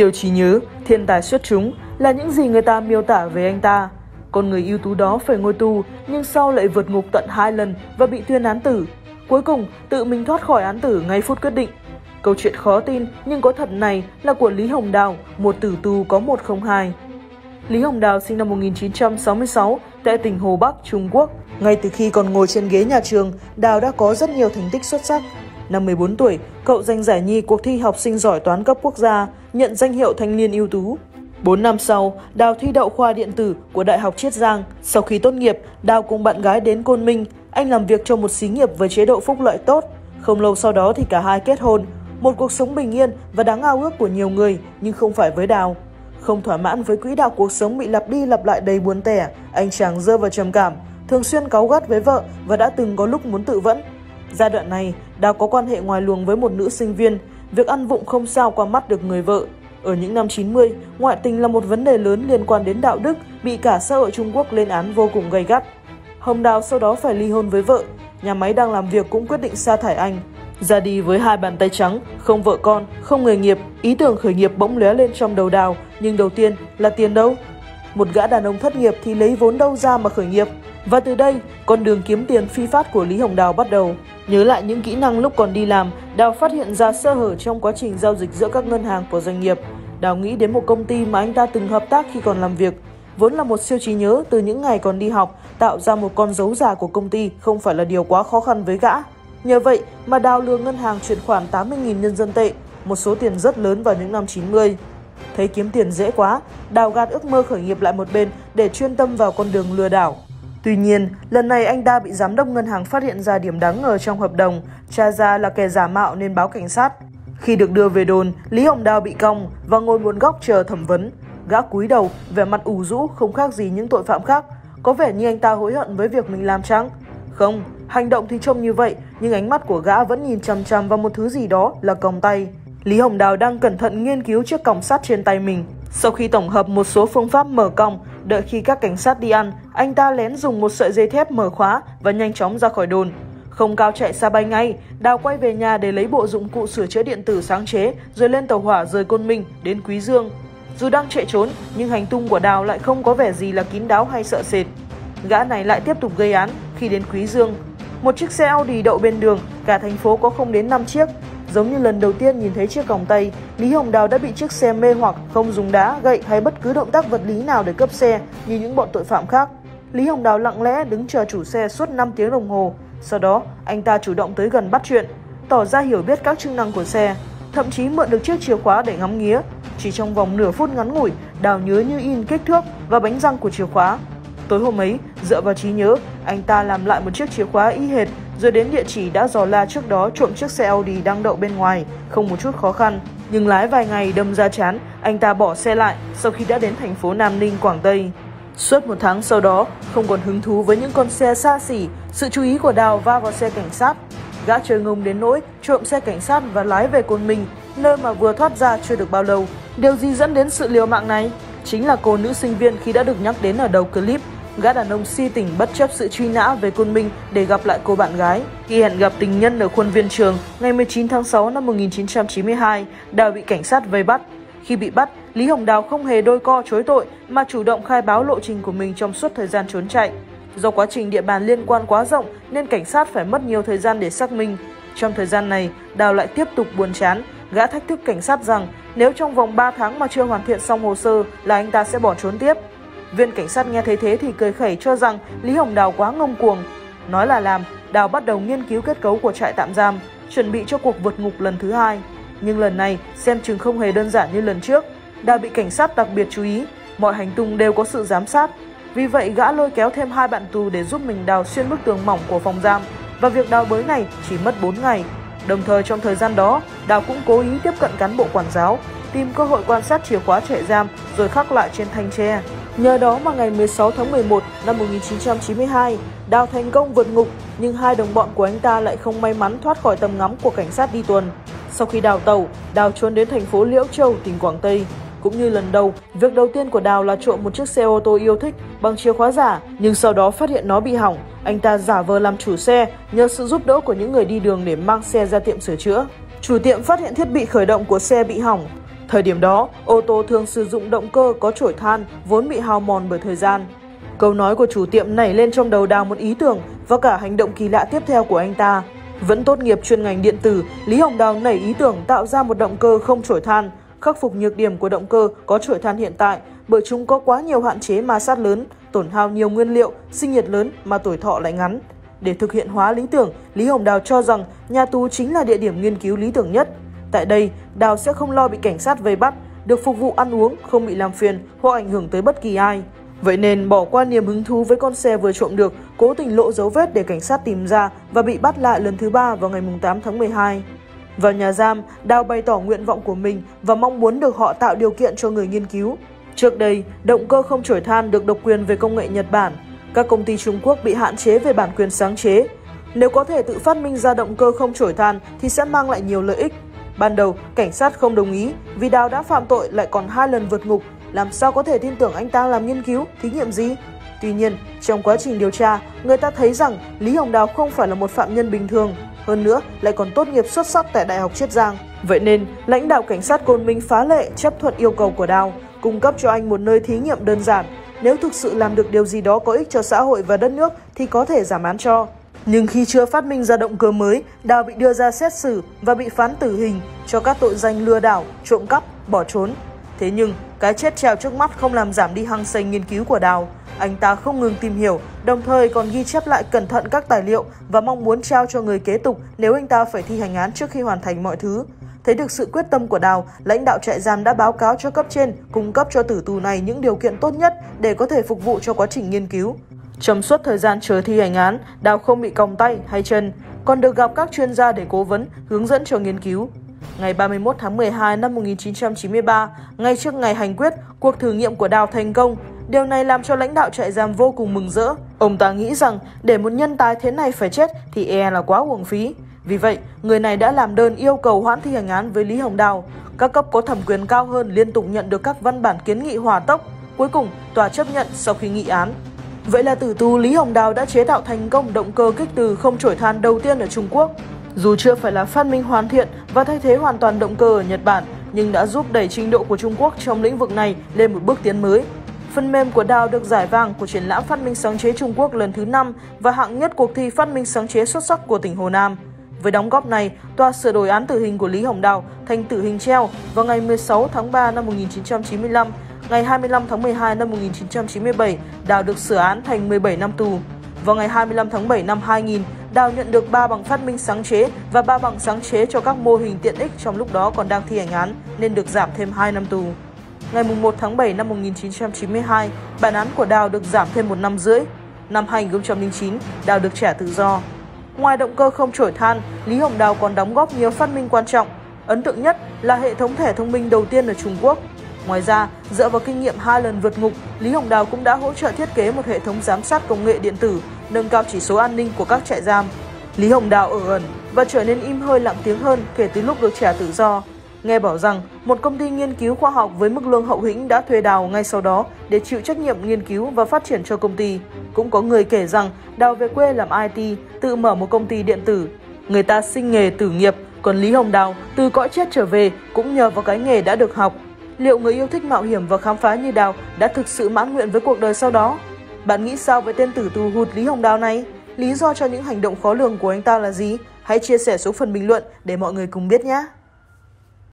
Siêu trí nhớ, thiên tài xuất chúng là những gì người ta miêu tả về anh ta. Con người ưu tú đó phải ngồi tù nhưng sau lại vượt ngục tận hai lần và bị tuyên án tử. Cuối cùng tự mình thoát khỏi án tử ngay phút quyết định. Câu chuyện khó tin nhưng có thật này là của Lý Hồng Đào, một tử tù có 102. Lý Hồng Đào sinh năm 1966 tại tỉnh Hồ Bắc, Trung Quốc. Ngay từ khi còn ngồi trên ghế nhà trường, Đào đã có rất nhiều thành tích xuất sắc. Năm 14 tuổi, cậu giành giải nhì cuộc thi học sinh giỏi toán cấp quốc gia, nhận danh hiệu thanh niên ưu tú. 4 năm sau, Đào thi đậu khoa điện tử của Đại học Chiết Giang. Sau khi tốt nghiệp, Đào cùng bạn gái đến Côn Minh. Anh làm việc cho một xí nghiệp với chế độ phúc lợi tốt. Không lâu sau đó thì cả hai kết hôn. Một cuộc sống bình yên và đáng ao ước của nhiều người, nhưng không phải với Đào. Không thỏa mãn với quỹ đạo cuộc sống bị lặp đi lặp lại đầy buồn tẻ, anh chàng rơi vào trầm cảm, thường xuyên cáu gắt với vợ và đã từng có lúc muốn tự vẫn. Giai đoạn này, Đào có quan hệ ngoài luồng với một nữ sinh viên, việc ăn vụng không sao qua mắt được người vợ. Ở những năm 90, ngoại tình là một vấn đề lớn liên quan đến đạo đức, bị cả xã hội Trung Quốc lên án vô cùng gay gắt. Hồng Đào sau đó phải ly hôn với vợ, nhà máy đang làm việc cũng quyết định sa thải anh. Ra đi với hai bàn tay trắng, không vợ con, không nghề nghiệp, ý tưởng khởi nghiệp bỗng lóe lên trong đầu Đào, nhưng đầu tiên là tiền đâu? Một gã đàn ông thất nghiệp thì lấy vốn đâu ra mà khởi nghiệp? Và từ đây, con đường kiếm tiền phi phát của Lý Hồng Đào bắt đầu. Nhớ lại những kỹ năng lúc còn đi làm, Đào phát hiện ra sơ hở trong quá trình giao dịch giữa các ngân hàng của doanh nghiệp. Đào nghĩ đến một công ty mà anh ta từng hợp tác khi còn làm việc. Vốn là một siêu trí nhớ từ những ngày còn đi học, tạo ra một con dấu giả của công ty không phải là điều quá khó khăn với gã. Nhờ vậy mà Đào lừa ngân hàng chuyển khoản 80.000 nhân dân tệ, một số tiền rất lớn vào những năm 90. Thấy kiếm tiền dễ quá, Đào gạt ước mơ khởi nghiệp lại một bên để chuyên tâm vào con đường lừa đảo. Tuy nhiên, lần này anh ta bị giám đốc ngân hàng phát hiện ra điểm đáng ngờ trong hợp đồng, tra ra là kẻ giả mạo nên báo cảnh sát. Khi được đưa về đồn, Lý Hồng Đào bị cong và ngồi một góc chờ thẩm vấn. Gã cúi đầu, vẻ mặt ủ rũ không khác gì những tội phạm khác. Có vẻ như anh ta hối hận với việc mình làm chăng? Không, hành động thì trông như vậy, nhưng ánh mắt của gã vẫn nhìn chằm chằm vào một thứ gì đó là còng tay. Lý Hồng Đào đang cẩn thận nghiên cứu chiếc còng sắt trên tay mình. Sau khi tổng hợp một số phương pháp mở còng, đợi khi các cảnh sát đi ăn, anh ta lén dùng một sợi dây thép mở khóa và nhanh chóng ra khỏi đồn. Không cao chạy xa bay ngay, Đào quay về nhà để lấy bộ dụng cụ sửa chữa điện tử sáng chế rồi lên tàu hỏa rời Côn Minh đến Quý Dương. Dù đang chạy trốn, nhưng hành tung của Đào lại không có vẻ gì là kín đáo hay sợ sệt. Gã này lại tiếp tục gây án khi đến Quý Dương. Một chiếc xe Audi đậu bên đường, cả thành phố có không đến 5 chiếc. Giống như lần đầu tiên nhìn thấy chiếc còng tay, Lý Hồng Đào đã bị chiếc xe mê hoặc không dùng đá, gậy hay bất cứ động tác vật lý nào để cướp xe như những bọn tội phạm khác. Lý Hồng Đào lặng lẽ đứng chờ chủ xe suốt 5 tiếng đồng hồ. Sau đó, anh ta chủ động tới gần bắt chuyện, tỏ ra hiểu biết các chức năng của xe, thậm chí mượn được chiếc chìa khóa để ngắm nghía. Chỉ trong vòng nửa phút ngắn ngủi, Đào nhớ như in kích thước và bánh răng của chìa khóa. Tối hôm ấy, dựa vào trí nhớ, anh ta làm lại một chiếc chìa khóa y hệt rồi đến địa chỉ đã dò la trước đó trộm chiếc xe Audi đang đậu bên ngoài, không một chút khó khăn. Nhưng lái vài ngày đâm ra chán, anh ta bỏ xe lại sau khi đã đến thành phố Nam Ninh, Quảng Tây. Suốt một tháng sau đó, không còn hứng thú với những con xe xa xỉ, sự chú ý của Đào va vào xe cảnh sát. Gã chơi ngông đến nỗi trộm xe cảnh sát và lái về Côn Minh, nơi mà vừa thoát ra chưa được bao lâu. Điều gì dẫn đến sự liều mạng này? Chính là cô nữ sinh viên khi đã được nhắc đến ở đầu clip gã đàn ông si tình bất chấp sự truy nã về Côn Minh để gặp lại cô bạn gái. Khi hẹn gặp tình nhân ở khuôn viên trường, ngày 19 tháng 6 năm 1992, Đào bị cảnh sát vây bắt. Khi bị bắt, Lý Hồng Đào không hề đôi co chối tội mà chủ động khai báo lộ trình của mình trong suốt thời gian trốn chạy. Do quá trình địa bàn liên quan quá rộng nên cảnh sát phải mất nhiều thời gian để xác minh. Trong thời gian này, Đào lại tiếp tục buồn chán, gã thách thức cảnh sát rằng nếu trong vòng 3 tháng mà chưa hoàn thiện xong hồ sơ là anh ta sẽ bỏ trốn tiếp. Viên cảnh sát nghe thấy thế thì cười khẩy cho rằng Lý Hồng Đào quá ngông cuồng. Nói là làm, Đào bắt đầu nghiên cứu kết cấu của trại tạm giam, chuẩn bị cho cuộc vượt ngục lần thứ hai. Nhưng lần này xem chừng không hề đơn giản như lần trước. Đào bị cảnh sát đặc biệt chú ý, mọi hành tung đều có sự giám sát. Vì vậy gã lôi kéo thêm hai bạn tù để giúp mình đào xuyên bức tường mỏng của phòng giam. Và việc đào bới này chỉ mất 4 ngày. Đồng thời trong thời gian đó, Đào cũng cố ý tiếp cận cán bộ quản giáo, tìm cơ hội quan sát chìa khóa trại giam rồi khắc lại trên thanh tre. Nhờ đó mà ngày 16 tháng 11 năm 1992, Đào thành công vượt ngục, nhưng hai đồng bọn của anh ta lại không may mắn thoát khỏi tầm ngắm của cảnh sát đi tuần. Sau khi đào tàu, Đào trốn đến thành phố Liễu Châu, tỉnh Quảng Tây. Cũng như lần đầu, việc đầu tiên của Đào là trộm một chiếc xe ô tô yêu thích bằng chìa khóa giả, nhưng sau đó phát hiện nó bị hỏng. Anh ta giả vờ làm chủ xe, nhờ sự giúp đỡ của những người đi đường để mang xe ra tiệm sửa chữa. Chủ tiệm phát hiện thiết bị khởi động của xe bị hỏng, Thời điểm đó, ô tô thường sử dụng động cơ có chổi than vốn bị hao mòn bởi thời gian. Câu nói của chủ tiệm nảy lên trong đầu Đào một ý tưởng và cả hành động kỳ lạ tiếp theo của anh ta. Vẫn tốt nghiệp chuyên ngành điện tử, Lý Hồng Đào nảy ý tưởng tạo ra một động cơ không chổi than, khắc phục nhược điểm của động cơ có chổi than hiện tại bởi chúng có quá nhiều hạn chế ma sát lớn, tổn hao nhiều nguyên liệu, sinh nhiệt lớn mà tuổi thọ lại ngắn. Để thực hiện hóa lý tưởng, Lý Hồng Đào cho rằng nhà tù chính là địa điểm nghiên cứu lý tưởng nhất. Tại đây, Đào sẽ không lo bị cảnh sát vây bắt, được phục vụ ăn uống, không bị làm phiền hoặc ảnh hưởng tới bất kỳ ai. Vậy nên bỏ qua niềm hứng thú với con xe vừa trộm được, cố tình lộ dấu vết để cảnh sát tìm ra và bị bắt lại lần thứ ba vào ngày 8 tháng 12. Vào nhà giam, Đào bày tỏ nguyện vọng của mình và mong muốn được họ tạo điều kiện cho người nghiên cứu. Trước đây, động cơ không chổi than được độc quyền về công nghệ Nhật Bản. Các công ty Trung Quốc bị hạn chế về bản quyền sáng chế. Nếu có thể tự phát minh ra động cơ không chổi than thì sẽ mang lại nhiều lợi ích. Ban đầu, cảnh sát không đồng ý vì Đào đã phạm tội lại còn hai lần vượt ngục làm sao có thể tin tưởng anh ta làm nghiên cứu, thí nghiệm gì? Tuy nhiên, trong quá trình điều tra, người ta thấy rằng Lý Hồng Đào không phải là một phạm nhân bình thường, hơn nữa lại còn tốt nghiệp xuất sắc tại Đại học Chiết Giang. Vậy nên, lãnh đạo cảnh sát Côn Minh phá lệ chấp thuận yêu cầu của Đào, cung cấp cho anh một nơi thí nghiệm đơn giản. Nếu thực sự làm được điều gì đó có ích cho xã hội và đất nước thì có thể giảm án cho. Nhưng khi chưa phát minh ra động cơ mới, Đào bị đưa ra xét xử và bị phán tử hình cho các tội danh lừa đảo, trộm cắp, bỏ trốn. Thế nhưng, cái chết treo trước mắt không làm giảm đi hăng say nghiên cứu của Đào. Anh ta không ngừng tìm hiểu, đồng thời còn ghi chép lại cẩn thận các tài liệu và mong muốn trao cho người kế tục nếu anh ta phải thi hành án trước khi hoàn thành mọi thứ. Thấy được sự quyết tâm của Đào, lãnh đạo trại giam đã báo cáo cho cấp trên cung cấp cho tử tù này những điều kiện tốt nhất để có thể phục vụ cho quá trình nghiên cứu. Trong suốt thời gian chờ thi hành án, Đào không bị còng tay hay chân, còn được gặp các chuyên gia để cố vấn, hướng dẫn cho nghiên cứu. Ngày 31 tháng 12 năm 1993, ngay trước ngày hành quyết, cuộc thử nghiệm của Đào thành công. Điều này làm cho lãnh đạo trại giam vô cùng mừng rỡ. Ông ta nghĩ rằng để một nhân tài thế này phải chết thì e là quá uổng phí. Vì vậy, người này đã làm đơn yêu cầu hoãn thi hành án với Lý Hồng Đào. Các cấp có thẩm quyền cao hơn liên tục nhận được các văn bản kiến nghị hòa tốc. Cuối cùng, tòa chấp nhận sau khi nghị án. Vậy là tử tù Lý Hồng Đào đã chế tạo thành công động cơ kích từ không trổi than đầu tiên ở Trung Quốc. Dù chưa phải là phát minh hoàn thiện và thay thế hoàn toàn động cơ ở Nhật Bản, nhưng đã giúp đẩy trình độ của Trung Quốc trong lĩnh vực này lên một bước tiến mới. Phần mềm của Đào được giải vàng của triển lãm phát minh sáng chế Trung Quốc lần thứ 5 và hạng nhất cuộc thi phát minh sáng chế xuất sắc của tỉnh Hồ Nam. Với đóng góp này, tòa sửa đổi án tử hình của Lý Hồng Đào thành tử hình treo vào ngày 16 tháng 3 năm 1995. Ngày 25 tháng 12 năm 1997, Đào được sửa án thành 17 năm tù. Vào ngày 25 tháng 7 năm 2000, Đào nhận được 3 bằng phát minh sáng chế và 3 bằng sáng chế cho các mô hình tiện ích trong lúc đó còn đang thi hành án nên được giảm thêm 2 năm tù. Ngày 1 tháng 7 năm 1992, bản án của Đào được giảm thêm một năm rưỡi. Năm 2009, Đào được trả tự do. Ngoài động cơ không trổi than, Lý Hồng Đào còn đóng góp nhiều phát minh quan trọng. Ấn tượng nhất là hệ thống thẻ thông minh đầu tiên ở Trung Quốc. Ngoài ra, dựa vào kinh nghiệm hai lần vượt ngục, Lý Hồng Đào cũng đã hỗ trợ thiết kế một hệ thống giám sát công nghệ điện tử, nâng cao chỉ số an ninh của các trại giam. Lý Hồng Đào ở ẩn và trở nên im hơi lặng tiếng hơn kể từ lúc được trả tự do. Nghe bảo rằng, một công ty nghiên cứu khoa học với mức lương hậu hĩnh đã thuê Đào ngay sau đó để chịu trách nhiệm nghiên cứu và phát triển cho công ty. Cũng có người kể rằng Đào về quê làm IT, tự mở một công ty điện tử. Người ta sinh nghề tử nghiệp, còn Lý Hồng Đào từ cõi chết trở về cũng nhờ vào cái nghề đã được học. Liệu người yêu thích mạo hiểm và khám phá như Đào đã thực sự mãn nguyện với cuộc đời sau đó? Bạn nghĩ sao về tên tử tù hụt Lý Hồng Đào này? Lý do cho những hành động khó lường của anh ta là gì? Hãy chia sẻ số phần bình luận để mọi người cùng biết nhé!